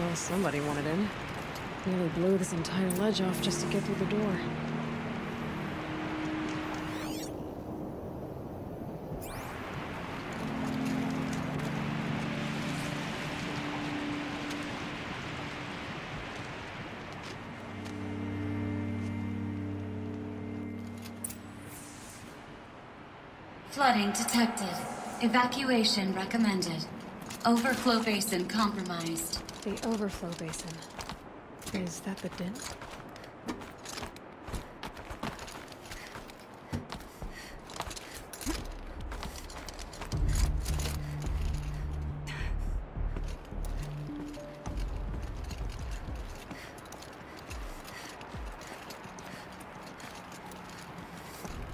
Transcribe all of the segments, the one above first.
Well, somebody wanted in. Nearly blew this entire ledge off just to get through the door. Flooding detected. Evacuation recommended. Overflow basin compromised. The overflow basin. Is that the dent?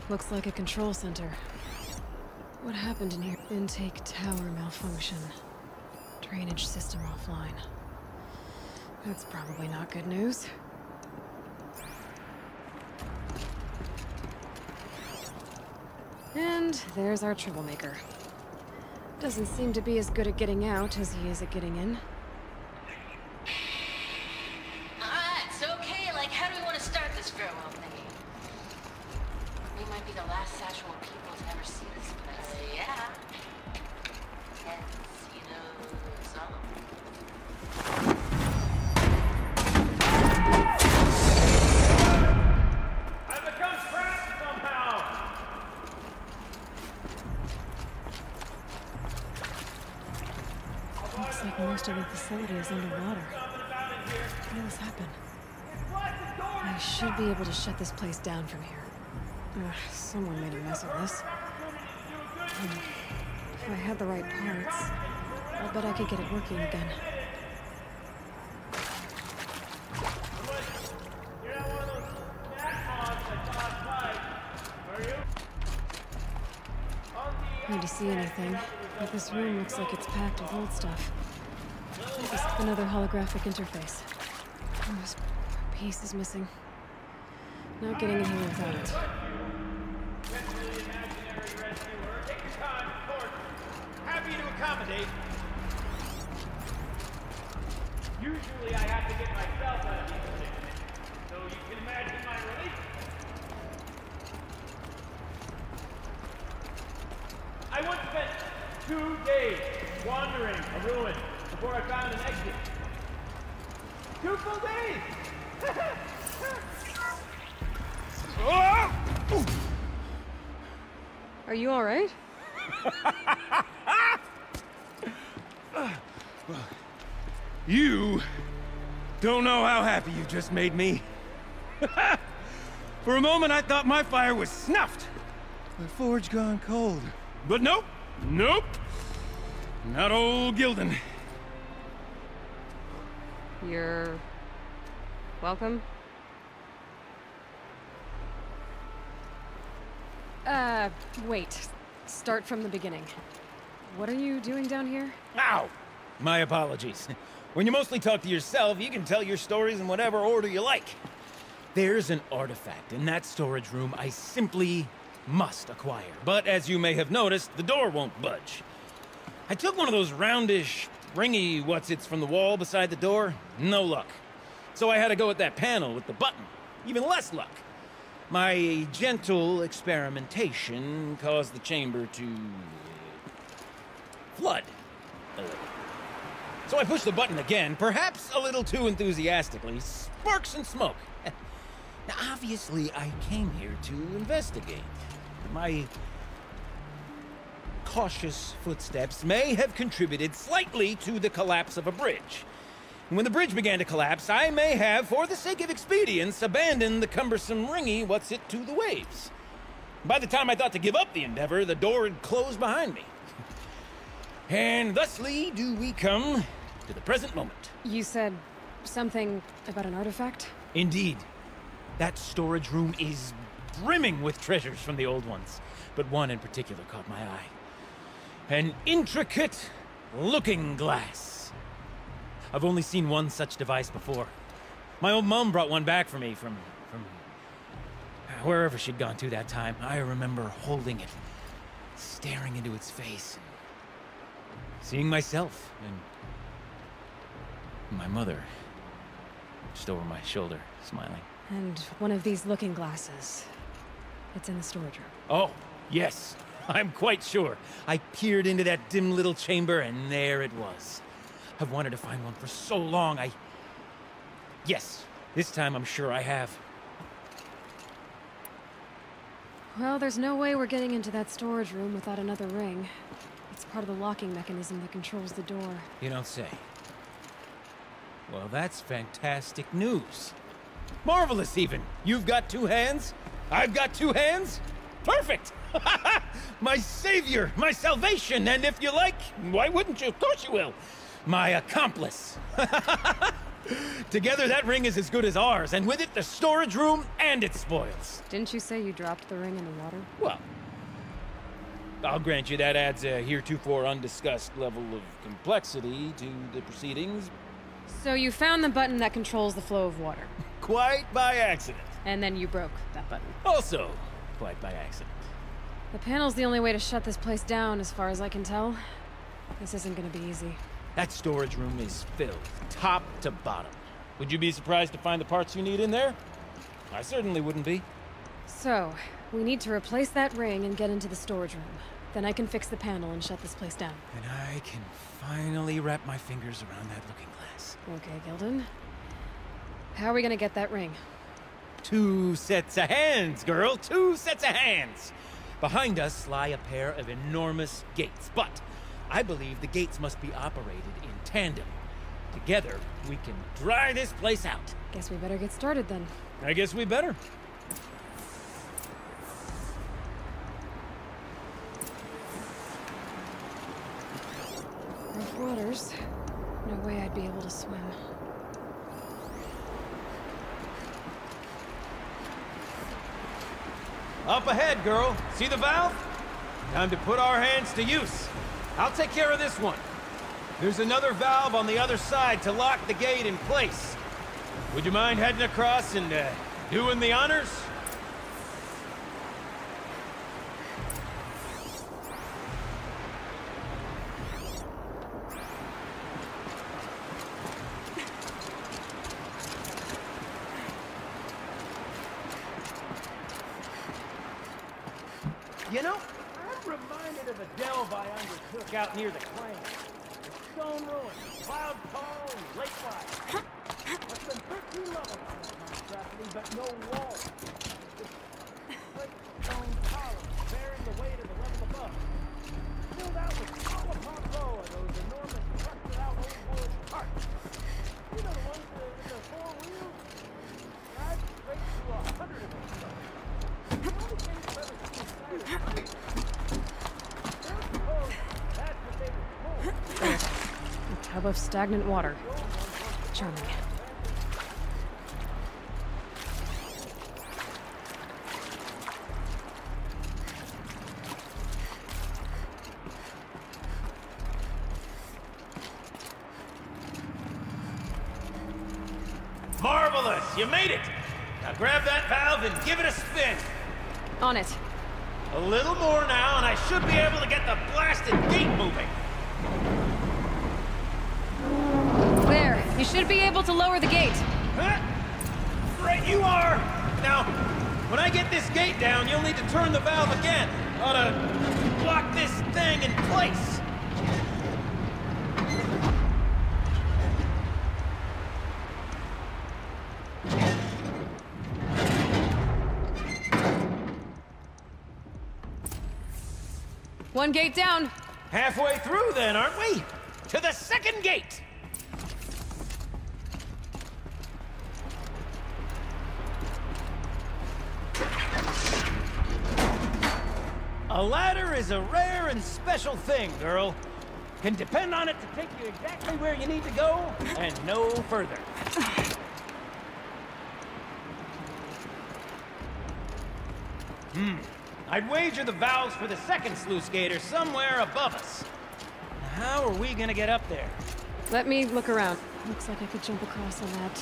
Looks like a control center. What happened in here? Intake tower malfunction. Drainage system offline. That's probably not good news. And there's our troublemaker. Doesn't seem to be as good at getting out as he is at getting in. Facility is underwater. How did this happen? I should be able to shut this place down from here. Someone made a mess of this. Hmm. If I had the right parts, I'll bet I could get it working again. Need to see anything, but this room looks like it's packed with old stuff. Another holographic interface. This piece is missing. Not getting in here without it. Happy to accommodate. Usually I have to get myself out of these predicaments, so you can imagine my relief. I once spent two days wandering a ruin before I found an exit. Two full days! Are you alright? You don't know how happy you just made me. For a moment, I thought my fire was snuffed. The forge gone cold. But nope, nope. Not old Gildun. You're... welcome? Uh, wait. Start from the beginning. What are you doing down here? Ow! My apologies. When you mostly talk to yourself, you can tell your stories in whatever order you like. There's an artifact in that storage room I simply must acquire. But as you may have noticed, the door won't budge. I took one of those roundish, ringy what's-its from the wall beside the door. No luck. So I had to go with that panel with the button. Even less luck. My gentle experimentation caused the chamber to... flood. So I pushed the button again, perhaps a little too enthusiastically. Sparks and smoke. now, obviously, I came here to investigate. My cautious footsteps may have contributed slightly to the collapse of a bridge. When the bridge began to collapse, I may have, for the sake of expedience, abandoned the cumbersome ringy what's it to the waves. By the time I thought to give up the endeavor, the door had closed behind me. And thusly do we come to the present moment. You said something about an artifact? Indeed, that storage room is brimming with treasures from the old ones, but one in particular caught my eye. An intricate looking glass. I've only seen one such device before. My old mum brought one back for me from from wherever she'd gone to that time. I remember holding it, staring into its face, and seeing myself and My mother. Just over my shoulder, smiling. And one of these looking glasses. It's in the storage room. Oh, yes. I'm quite sure. I peered into that dim little chamber, and there it was. I've wanted to find one for so long, I... Yes, this time I'm sure I have. Well, there's no way we're getting into that storage room without another ring. It's part of the locking mechanism that controls the door. You don't say. Well, that's fantastic news. Marvelous, even. You've got two hands. I've got two hands. Perfect! my savior, my salvation, and if you like, why wouldn't you? Of course you will. My accomplice. Together, that ring is as good as ours, and with it, the storage room and its spoils. Didn't you say you dropped the ring in the water? Well, I'll grant you that adds a heretofore undiscussed level of complexity to the proceedings. So you found the button that controls the flow of water. Quite by accident. And then you broke that button. Also, quite by accident. The panel's the only way to shut this place down, as far as I can tell. This isn't gonna be easy. That storage room is filled, top to bottom. Would you be surprised to find the parts you need in there? I certainly wouldn't be. So, we need to replace that ring and get into the storage room. Then I can fix the panel and shut this place down. And I can finally wrap my fingers around that looking glass. Okay, Gildun. How are we gonna get that ring? Two sets of hands, girl. Two sets of hands. Behind us lie a pair of enormous gates, but I believe the gates must be operated in tandem. Together, we can dry this place out. Guess we better get started then. I guess we better. Rough waters. No way I'd be able to swim. Up ahead, girl. See the valve? Time to put our hands to use. I'll take care of this one. There's another valve on the other side to lock the gate in place. Would you mind heading across and uh, doing the honors? You know, I'm reminded of a delve I undertook out near the claim. Stone ruins, cloud tall and lake wide. Less than 13 levels but no walls. Just straight stone columns bearing the weight of the level above. Filled out with row upon row of those enormous rusted out old wood carts. You know the ones with the, the four wheels? Drive straight through a hundred of them. The only thing you've ever seen inside a cart Don't suppose that's what they were told. A tub of stagnant water. Charming. Marvelous! You made it! Now grab that valve and give it a spin. On it. A little more now, and I should be able to get the blasted gate moving. You should be able to lower the gate. Huh? Right you are! Now, when I get this gate down, you'll need to turn the valve again. Ought to lock this thing in place. One gate down. Halfway through then, aren't we? To the second gate! A ladder is a rare and special thing, girl. Can depend on it to take you exactly where you need to go, and no further. Hmm. I'd wager the valves for the second sluice gate are somewhere above us. How are we gonna get up there? Let me look around. Looks like I could jump across on that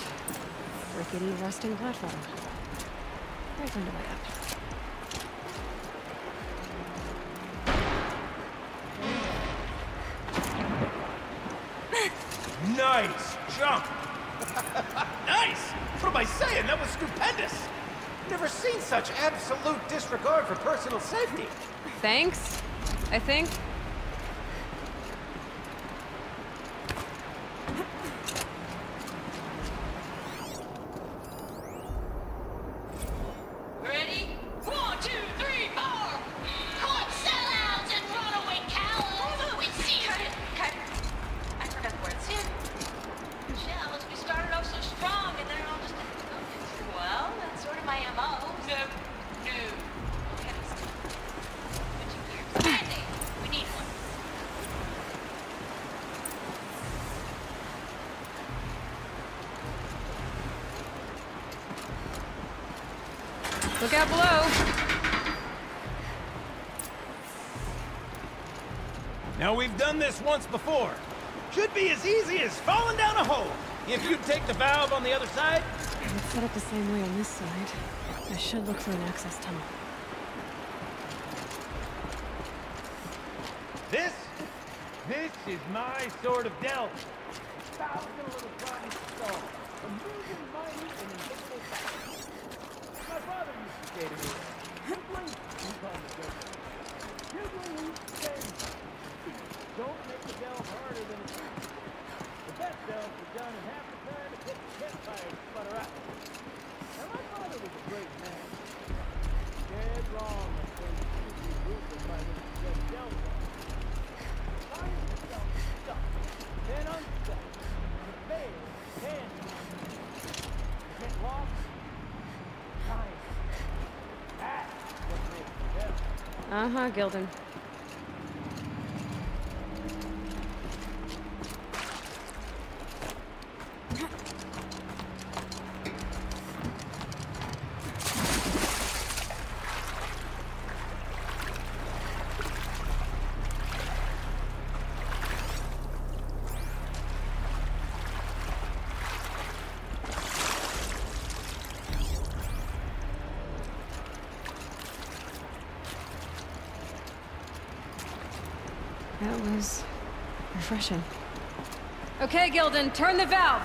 rickety rusting platform. Right a way up. Jump. nice. What am I saying? That was stupendous. Never seen such absolute disregard for personal safety. Thanks, I think. Out below. Now we've done this once before. Should be as easy as falling down a hole. If you take the valve on the other side, It's set up the same way on this side. I should look for an access tunnel. this, this is my sort of delve. Uh-huh, Gildun. That was refreshing. Okay, Gildun, turn the valve.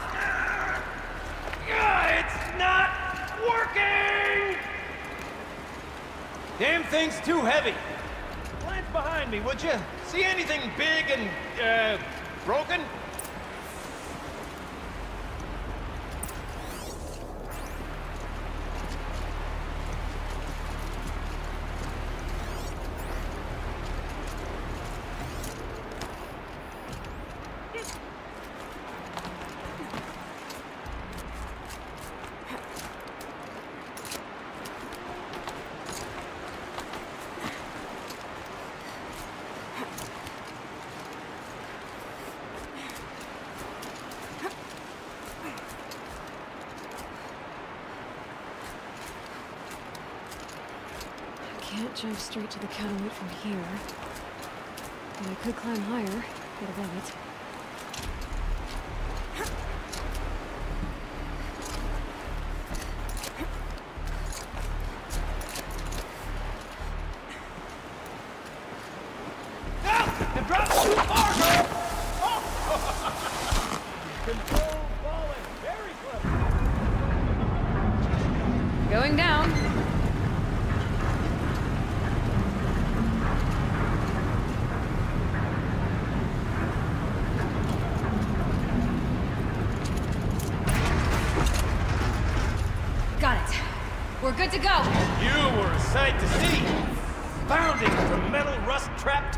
It's not working! Damn thing's too heavy. Glance behind me, would you? See anything big and, uh, broken? I can't jump straight to the catalyte from here. But I could climb higher, get above it.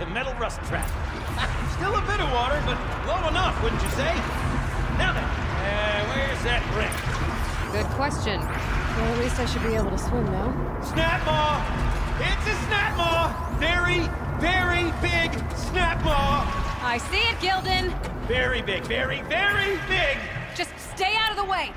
To metal rust trap. Still a bit of water, but low enough, wouldn't you say? Now then, uh, where's that wreck? Good question. Well, at least I should be able to swim now. Snapmaw! It's a Snapmaw! Very, very big Snapmaw! I see it, Gildun. Very big, very, very big! Just stay out of the way.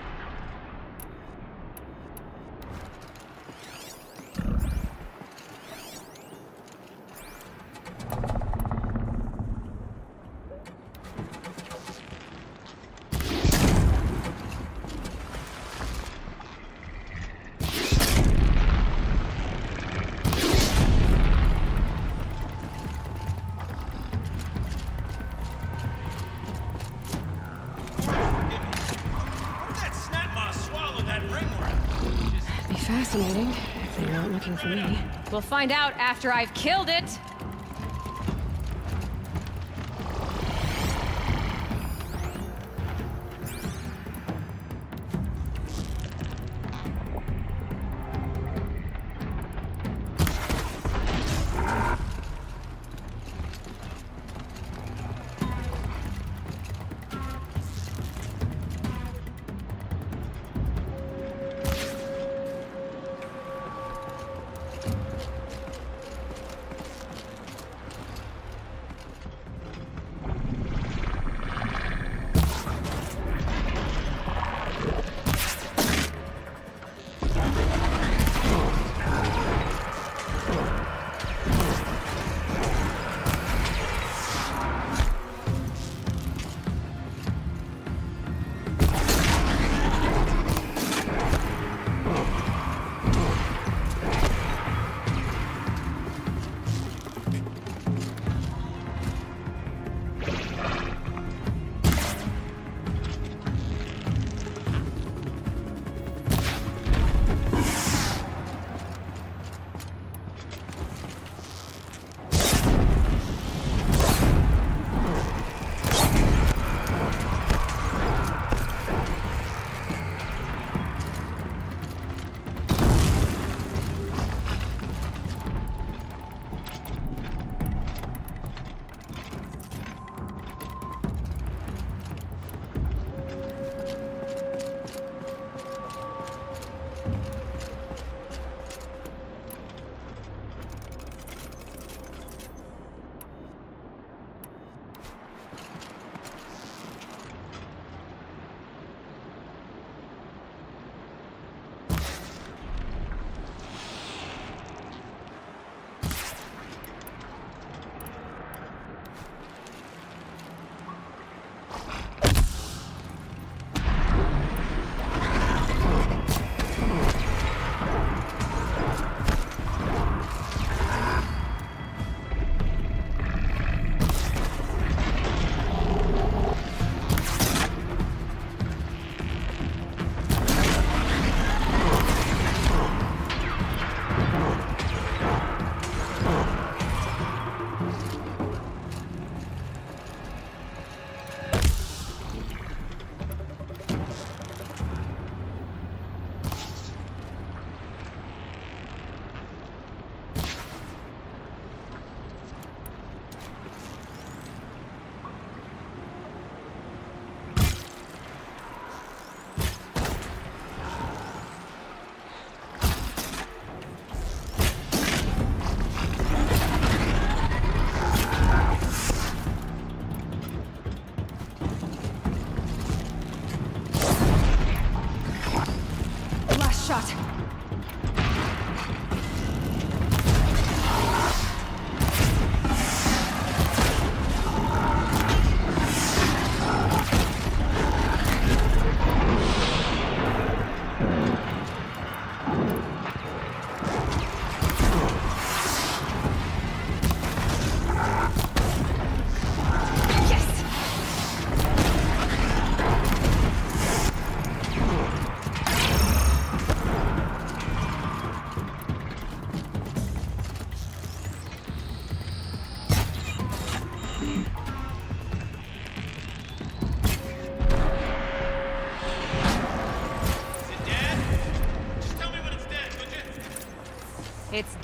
Fascinating, if they're not looking for me. We'll find out after I've killed it!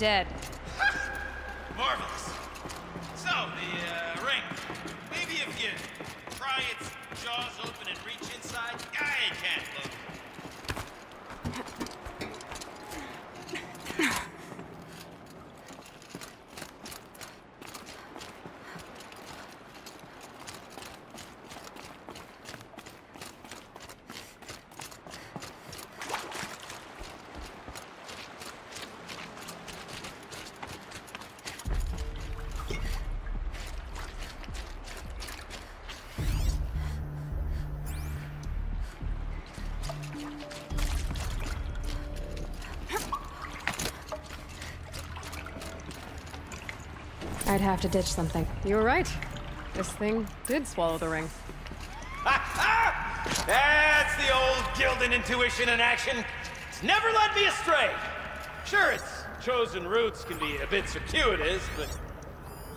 dead. I'd have to ditch something. You were right. This thing did swallow the ring. That's the old Gildun intuition in action. It's never led me astray. Sure, its chosen routes can be a bit circuitous, but...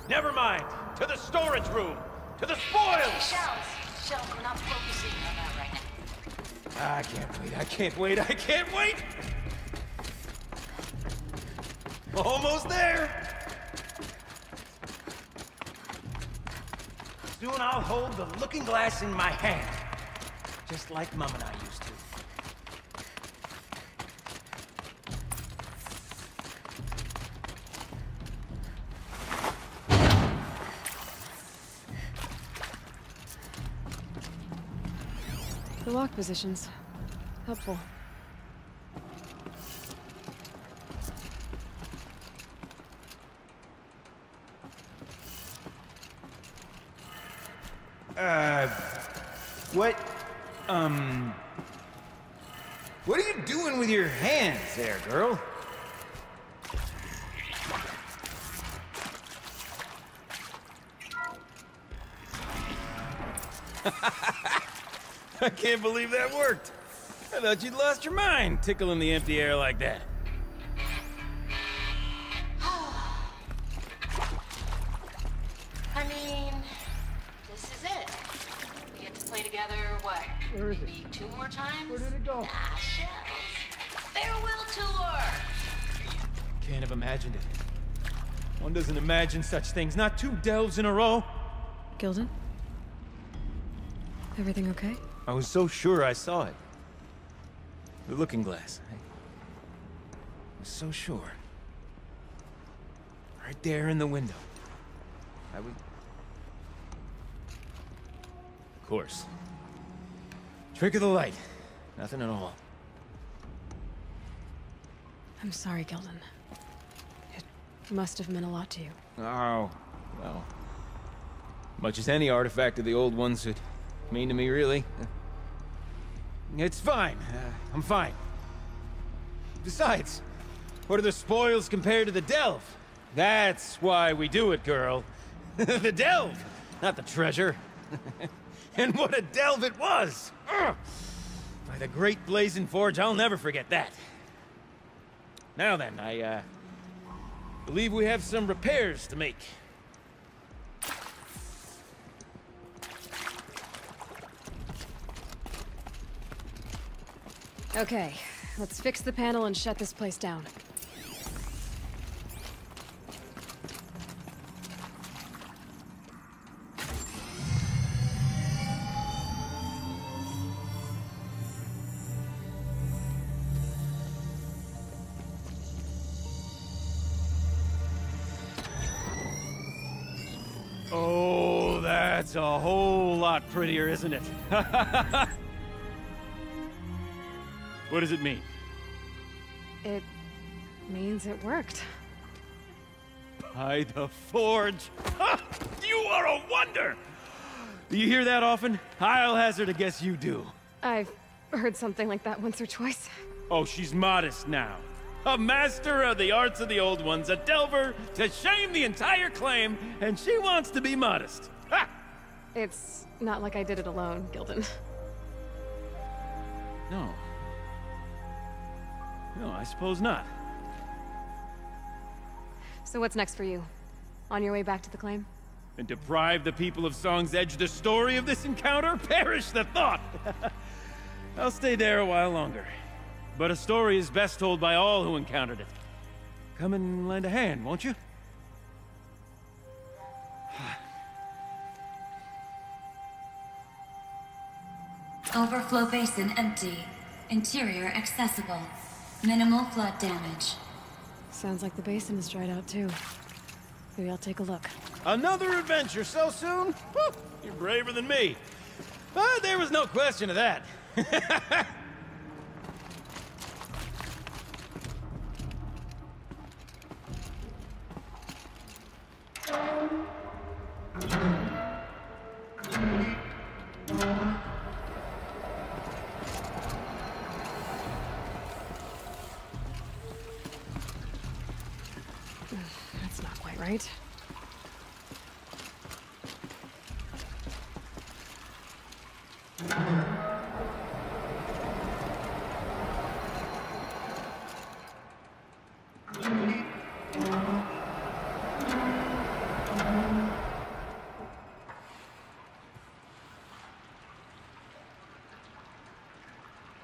Never mind. To the storage room. To the spoils! Shells. Shells, we're not focusing on that right now. I can't wait. I can't wait. I can't wait! Almost there! Soon I'll hold the looking glass in my hand. Just like Mom and I used to. The lock positions. Helpful. Uh, what, um... What are you doing with your hands there, girl? I can't believe that worked. I thought you'd lost your mind, tickling the empty air like that. I mean, this is it. We get to play together, what? Where is it? Maybe two more times? Where did it go? Ah, shells. Farewell tour! Can't have imagined it. One doesn't imagine such things, not two delves in a row. Gildun? Everything okay? I was so sure I saw it. The looking glass. I was so sure. Right there in the window. I was... Of course. Trick of the light. Nothing at all. I'm sorry, Gildun. It must have meant a lot to you. Oh, well. Much as any artifact of the old ones would mean to me, really. It's fine. Uh, I'm fine. Besides, what are the spoils compared to the delve? That's why we do it, girl. the delve, not the treasure. and what a delve it was! Ugh. By the great blazing forge, I'll never forget that. Now then, I, uh, believe we have some repairs to make. Okay, let's fix the panel and shut this place down. Oh, that's a whole lot prettier, isn't it? what does it mean? It means it worked. By the forge! Ha! You are a wonder! Do you hear that often? I'll hazard a guess you do. I've heard something like that once or twice. Oh, she's modest now. A master of the arts of the old ones, a delver to shame the entire claim, and she wants to be modest. Ha! It's not like I did it alone, Gildun. No. No, I suppose not. So what's next for you? On your way back to the claim? And deprive the people of Song's Edge the story of this encounter? Perish the thought! I'll stay there a while longer. But a story is best told by all who encountered it. Come and lend a hand, won't you? Overflow basin empty. Interior accessible. Minimal flood damage. Sounds like the basin is dried out too. Maybe I'll take a look. Another adventure so soon? Whew, you're braver than me. But there was no question of that. right.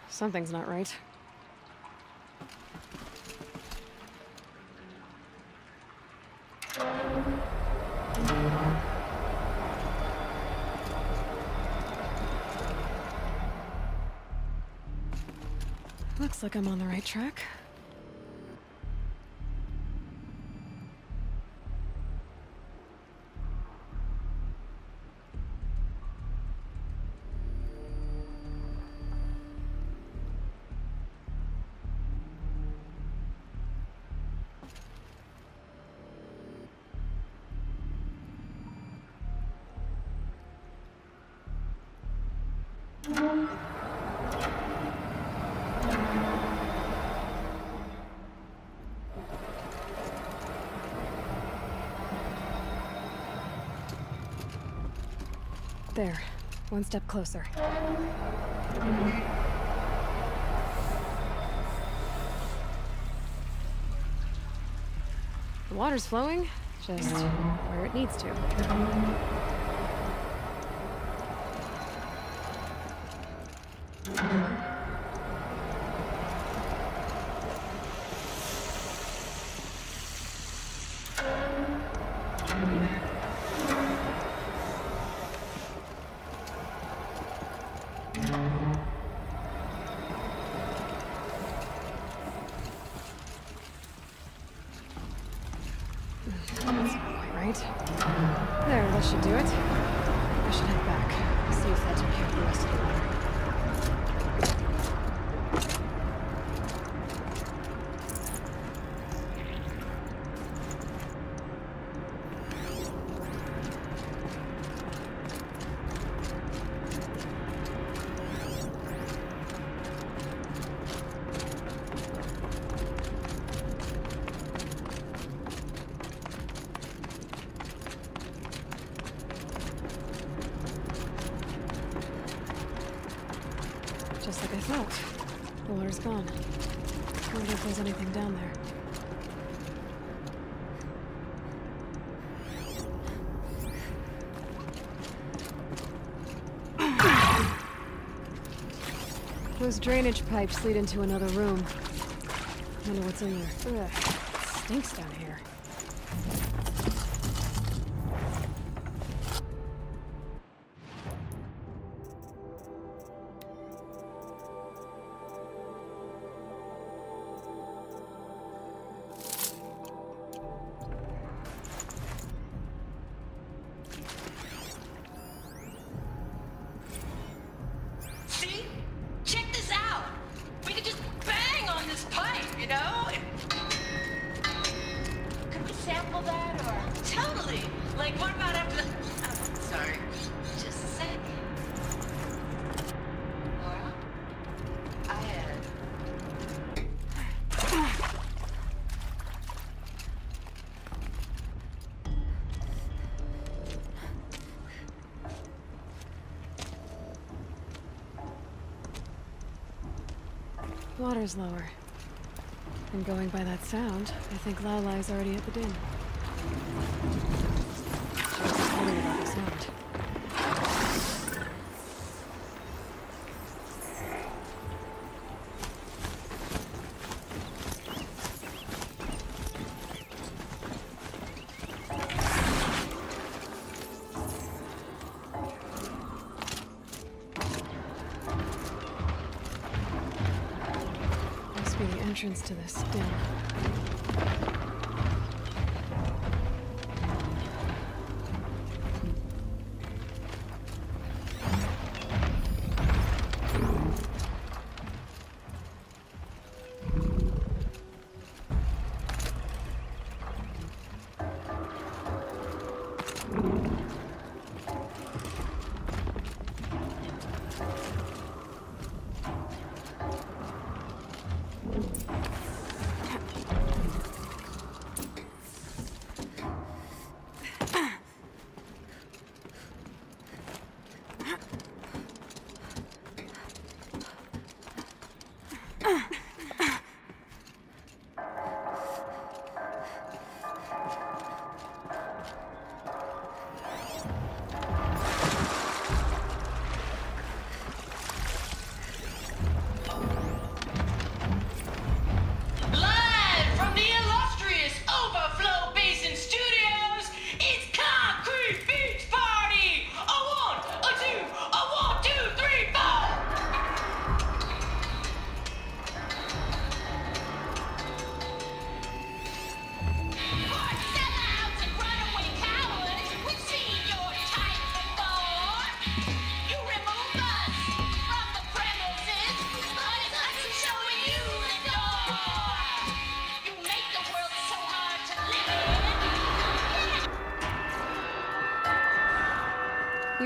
Something's not right. Looks like I'm on the right track. There. One step closer. The water's flowing, just where it needs to. Thank you. I. The water's gone. Wonder if there's anything down there. Those drainage pipes lead into another room. Wonder what's in there. Ugh, stinks down here. Water's lower. And going by that sound, I think Laulai's already at the din. To this den.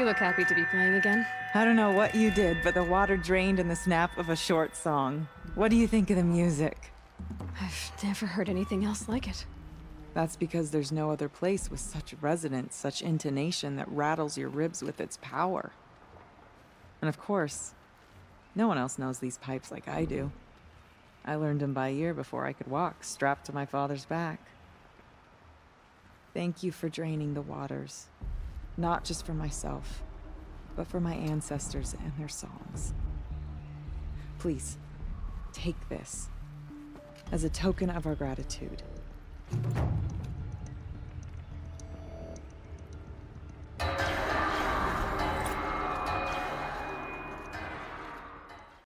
You look happy to be playing again. I don't know what you did, but the water drained in the snap of a short song. What do you think of the music? I've never heard anything else like it. That's because there's no other place with such resonance, such intonation that rattles your ribs with its power. And of course, no one else knows these pipes like I do. I learned them by ear before I could walk, strapped to my father's back. Thank you for draining the waters. Not just for myself, but for my ancestors and their songs. Please, take this as a token of our gratitude.